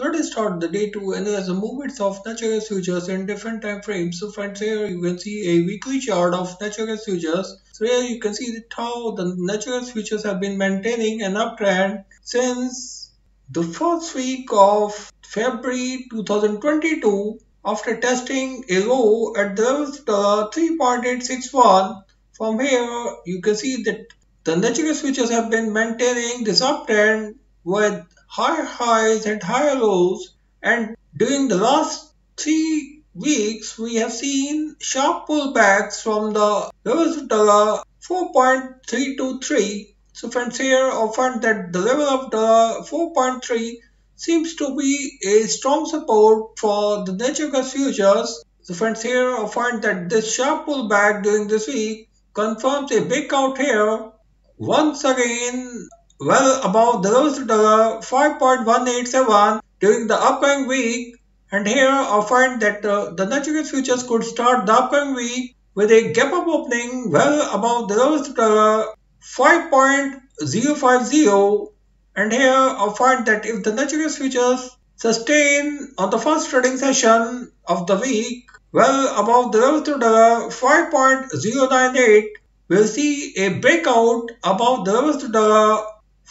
Let us start the day two and analyze the movements of natural gas futures in different time frames. So friends here you can see a weekly chart of natural gas futures. So here you can see how the natural gas futures have been maintaining an uptrend since the first week of February 2022 after testing a low at the level 3.861. From here you can see that the natural futures have been maintaining this uptrend with higher highs and higher lows and during the last three weeks we have seen sharp pullbacks from the levels of dollar 4.323 so friends here I find that the level of the 4.3 seems to be a strong support for the natural gas futures. So friends here I find that this sharp pullback during this week confirms a breakout here. Once again well above the lowest dollar 5.187 during the upcoming week. And here I find that uh, the natural futures could start the upcoming week with a gap up opening. Well above the lowest dollar 5.050 and here I find that if the natural futures sustain on the first trading session of the week well above the lowest dollar 5.098 we'll see a breakout above the lowest dollar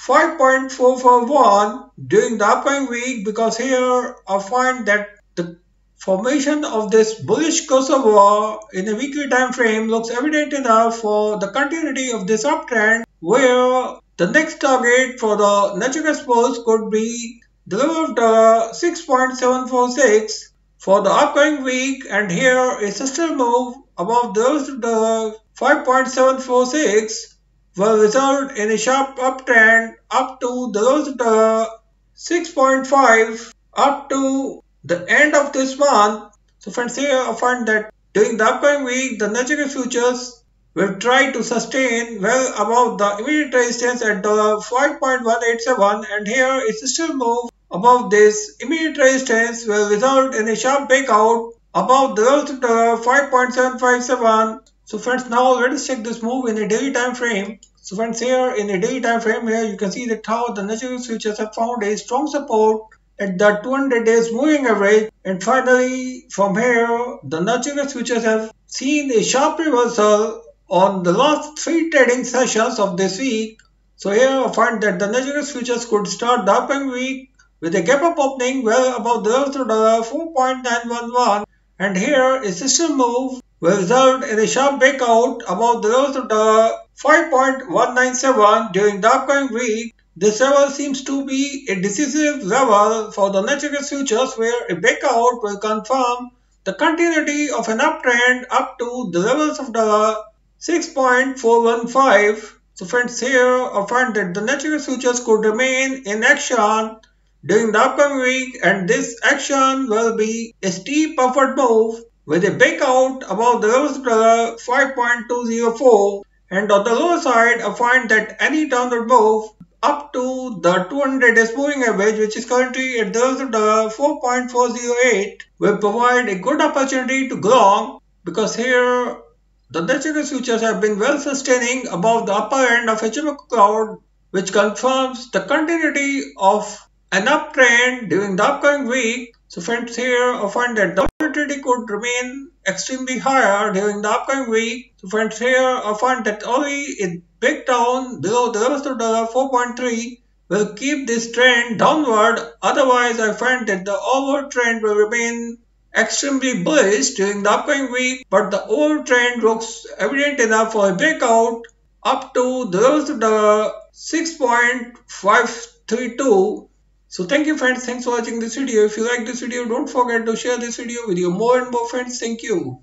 5.441 during the upcoming week because here I find that the formation of this bullish crossover in a weekly time frame looks evident enough for the continuity of this uptrend where the next target for the natural gas pulse could be the level of the 6.746 for the upcoming week. And here a sustained move above the 5.746 will result in a sharp uptrend up to the the 6.5 up to the end of this month. So friends here I find that during the upcoming week the natural futures will try to sustain well above the immediate resistance at the 5.187 and here a still move above this immediate resistance will result in a sharp breakout above the the 5.757 so friends, now let us check this move in a daily time frame. So friends, here in a daily time frame here, you can see that how the natural futures have found a strong support at the 200 days moving average. And finally, from here, the natural futures have seen a sharp reversal on the last three trading sessions of this week. So here I find that the natural futures could start the upcoming week with a gap up opening well above the levels of 4.911 and here a system move will result in a sharp breakout above the levels of the 5.197 during the upcoming week. This level seems to be a decisive level for the natural futures where a breakout will confirm the continuity of an uptrend up to the levels of the 6.415. So friends here I find that the natural futures could remain in action during the upcoming week and this action will be a steep upward move with a breakout above the lowest of 5.204 and on the lower side I find that any downward move up to the 200 days moving average which is currently at the the 4.408 will provide a good opportunity to go long because here the natural futures have been well sustaining above the upper end of Ichimoku cloud which confirms the continuity of an uptrend during the upcoming week. So friends here I find that the volatility could remain extremely higher during the upcoming week. So friends here I find that only a big down below the levels of the 4.3 will keep this trend downward. Otherwise I find that the overall trend will remain extremely bullish during the upcoming week. But the overall trend looks evident enough for a breakout up to the levels of the 6.532 so thank you friends. Thanks for watching this video. If you like this video, don't forget to share this video with your more and more friends. Thank you.